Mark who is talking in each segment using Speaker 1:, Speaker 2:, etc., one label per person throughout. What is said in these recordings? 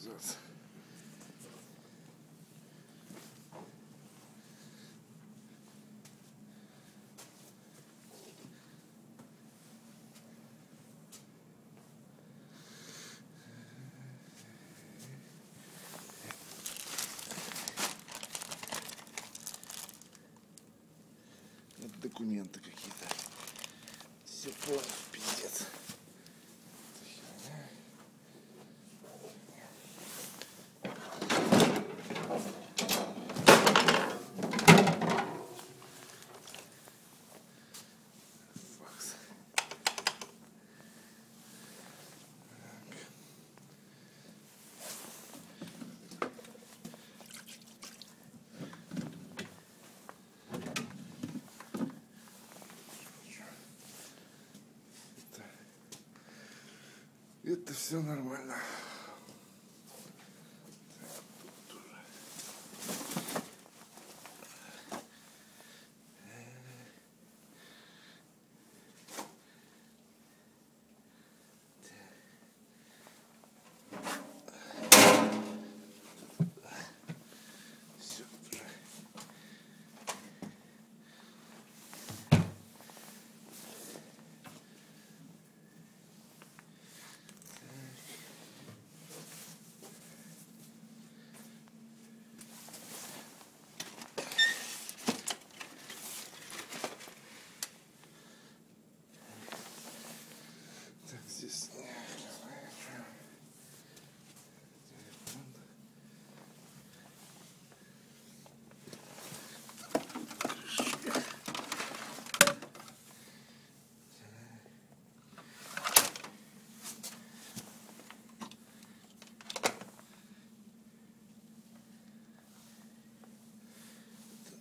Speaker 1: абзац. Документы какие-то. Все плохо, пиздец. Это, все нормально.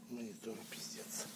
Speaker 1: Монитор пиздец.